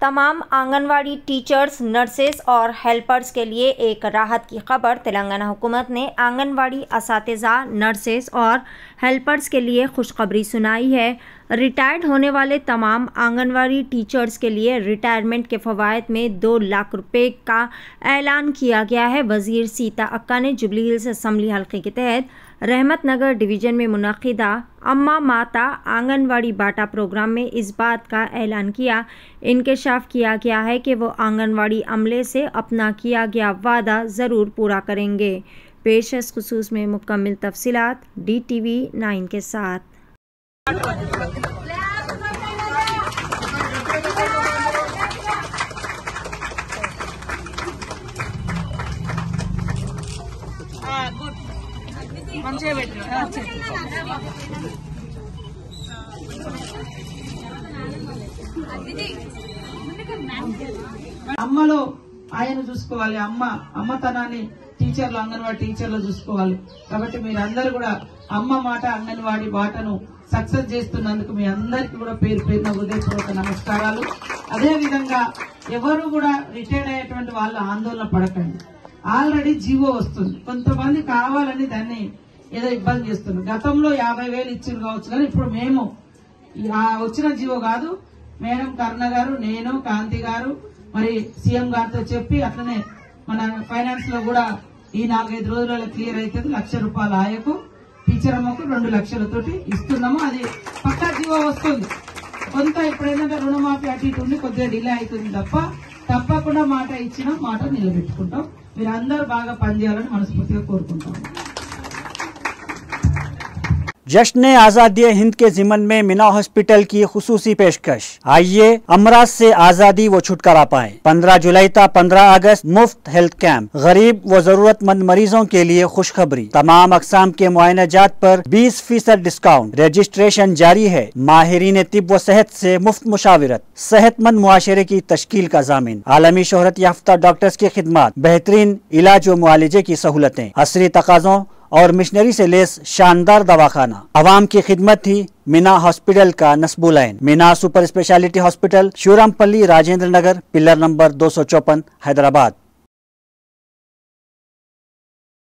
تمام آنگن واڑی ٹیچرز، نرسز اور ہیلپرز کے لیے ایک راحت کی خبر تلنگانہ حکومت نے آنگن واڑی اساتذہ، نرسز اور ہیلپرز کے لیے خوشخبری سنائی ہے۔ ریٹائرڈ ہونے والے تمام آنگنواڑی ٹیچرز کے لیے ریٹائرمنٹ کے فوائد میں دو لاکھ روپے کا اعلان کیا گیا ہے۔ وزیر سیتا اکا نے جبلی ہلز اسمبلی حلقے کے تحت رحمت نگر ڈویژن میں منعقدہ اما ماتا آنگن واڑی باٹا پروگرام میں اس بات کا اعلان کیا۔ انکشاف کیا گیا ہے کہ وہ آنگن واڑی عملے سے اپنا کیا گیا وعدہ ضرور پورا کریں گے۔ پیش اس خصوص میں مکمل تفصیلات۔ ڈی ٹی وی نائن کے ساتھ۔ మంచిగా పెట్టు. ఆ, అమ్మలో ఆయన చూసుకోవాలి. అమ్మ అమ్మతనాన్ని టీచర్లు అంగన్వాడీ టీచర్లు చూసుకోవాలి. కాబట్టి మీరందరూ కూడా అమ్మ మాట అంగన్వాడీ బాటను సక్సెస్ చేస్తున్నందుకు మీ అందరికీ కూడా పేరు పేరున హృదయపూర్వక నమస్కారాలు. అదేవిధంగా ఎవరు కూడా రిటైర్డ్ అయ్యేటువంటి వాళ్ళు ఆందోళన పడకండి. ఆల్రెడీ జీవో వస్తుంది. కొంతమంది కావాలని దాన్ని ఏదో ఇబ్బంది చేస్తున్నారు గతంలో యాభై వేలు ఇచ్చింది కావచ్చు కానీ ఇప్పుడు మేము వచ్చిన జీవో కాదు. మేడం కర్ణ గారు నేను కాంతి గారు మరి సీఎం గారితో చెప్పి అట్లనే మన ఫైనాన్స్లో కూడా ఈ నాలుగైదు రోజులలో క్లియర్ అవుతుంది లక్ష రూపాయల ఆయకు టీచర్ అమ్మకు రెండు లక్షలతోటి ఇస్తున్నాము. అది పక్కా జీవో వస్తుంది. కొంత ఇప్పుడు ఏంటంటే రుణమాఫీ అటు ఇటు ఉండి కొద్దిగా డిలే అవుతుంది తప్ప తప్పకుండా మాట ఇచ్చిన మాట నిలబెట్టుకుంటాం. మీరు అందరూ బాగా పనిచేయాలని మనస్ఫూర్తిగా جشن آزادی ہند کے زمن میں مینا ہاسپٹل کی خصوصی پیشکش۔ آئیے امراض سے آزادی و چھٹکارا پائیں۔ پندرہ جولائی تا پندرہ اگست مفت ہیلتھ کیمپ۔ غریب و ضرورت مند مریضوں کے لیے خوشخبری۔ تمام اقسام کے معائنہ جات پر بیس فیصد ڈسکاؤنٹ۔ رجسٹریشن جاری ہے۔ ماہرین طب و صحت سے مفت مشاورت۔ صحت مند معاشرے کی تشکیل کا ضامن۔ عالمی شہرت یافتہ ڈاکٹرز کی خدمات۔ بہترین علاج و معالجے کی سہولتیں۔ عصری تقاضوں اور مشنری سے لیس شاندار دواخانہ۔ عوام کی خدمت تھی مینا ہاسپٹل کا نصب العین۔ Meena super speciality hospital Shivarampally Rajendra Nagar, pillar number دو سو چوپن، حیدرآباد۔